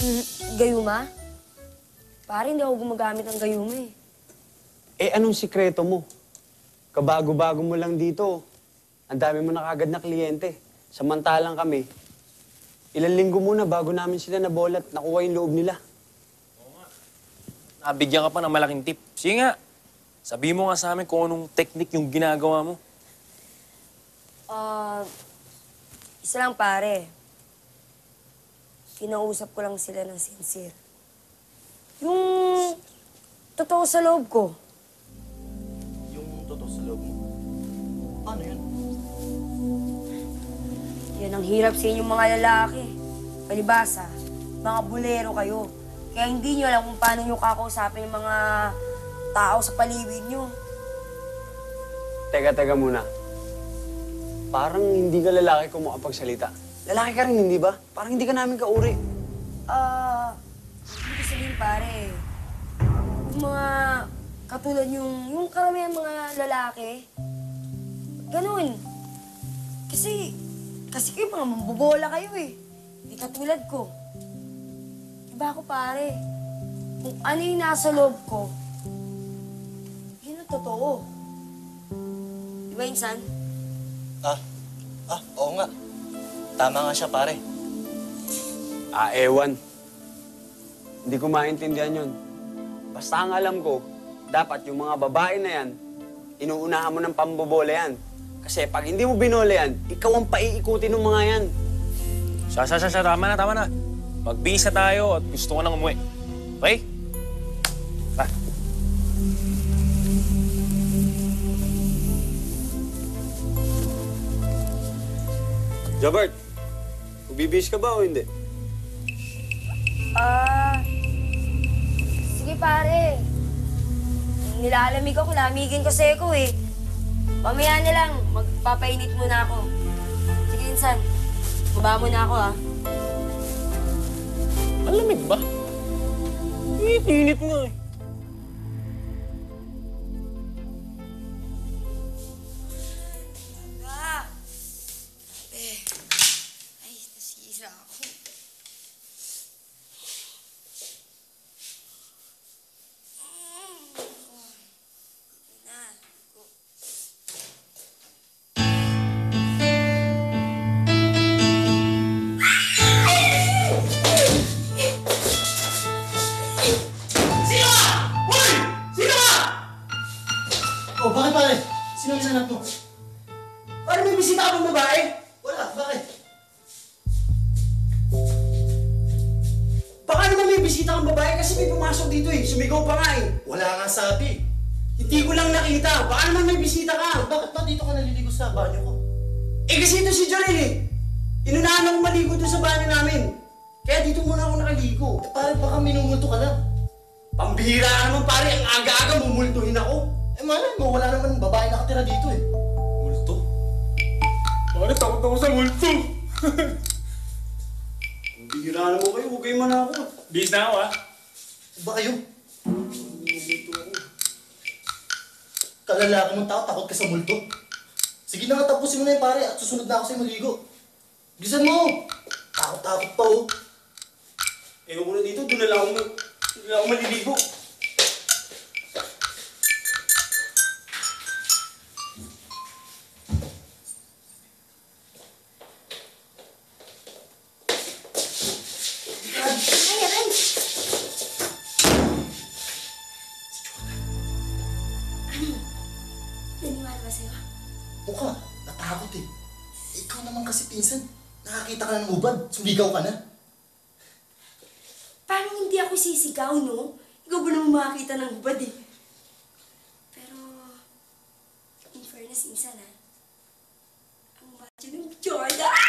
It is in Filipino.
Mm, gayuma? Pare, hindi ako gumagamit ng gayuma eh. Eh, anong sikreto mo? Kabago-bago mo lang dito. Ang dami mo na kagad na kliyente. Samantalang kami, ilang linggo muna bago namin sila nabolat, nakuha yung loob nila. Nabigyan ka pa ng malaking tip. Sige nga, sabi mo nga sa amin kung anong technique yung ginagawa mo. Ah, isa lang pare. Kinausap ko lang sila ng sincere. Yung totoo sa loob ko. Yung totoo sa loob mo. Paano yun? Yan ang hirap sa inyong mga lalaki. Palibasa, mga bulero kayo. Kaya hindi nyo alam kung paano nyo kakausapin yung mga tao sa paligid nyo. Teka, teka muna. Parang hindi ka lalaki kung makapagsalita. Lalaki ka rin, hindi ba? Parang hindi ka namin kauri. Ah, hindi ko sabihin pare. Yung mga katulad yung, yung karamihan mga lalaki, ganun. Kasi, kasi kayo mga mambobola kayo eh. Hindi katulad ko. Iba ako pare. Kung ano yung nasa loob ko, yun ang totoo. Di ba, Insan? Ah, ah, oo nga. Tama nga siya, pare. Ah, ewan. Hindi ko maintindihan yun. Basta ang alam ko, dapat yung mga babae na yan, inuunahan mo ng pambobola yan. Kasi pag hindi mo binola yan, ikaw ang paiikutin ng mga yan. Siya, siya, siya, siya, tama na, tama na. Magbisa tayo at gusto ko nang umuwi. Okay? Ah, Jobert, bibis ka ba o hindi? Ah, sige pare. Nilalamig ako, lamigin kasi ako eh. Mamaya na lang, magpapainit muna ako. Sige, Insan. Baba muna ako ah. malamig ba? Init-init nga eh. Oh, bakit pare? Sino ang sanap mo? Paano may bisita ka babae? Wala, bakit? Baka naman may bisita kang babae kasi may pumasok dito eh. Sumigaw pa nga eh. Wala nga sabi. Hindi ko lang nakita. Baka naman may bisita ka. Bakit ba dito ka naliligo sa banyo ko? Eh kasi ito si Jolene eh. Inunahan ako maligo doon sa banyo namin. Kaya dito muna ako nakaligo. Eh, pare, baka minumulto ka lang. Pambihira naman pare, ang aga-aga mumultuhin ako. Malay mo, wala naman babae nakatira dito eh. Multo? Pare, takot ako sa multo. Pambihira naman kayo, huwag kayo manakot. Bis na ako ah. Ba kayo? Kalalaki mong tao, takot ka sa multo. Sige na nga, tapusin mo na yun, pare, at susunod na ako sa'yo maligo. Bilisan mo! Takot-takot pa, oh. Ewan ko na dito, doon na lang ako, doon na lang ako maliligo. Takbo ka. Natakot eh. Ikaw naman kasi pinsan. Nakakita ka na ng ubad. Sumigaw ka na. Paano hindi ako sisigaw, no? Ikaw ba naman makakita ng ubad eh? Pero, in fairness, insan ah. Ang badyo ng Jordan!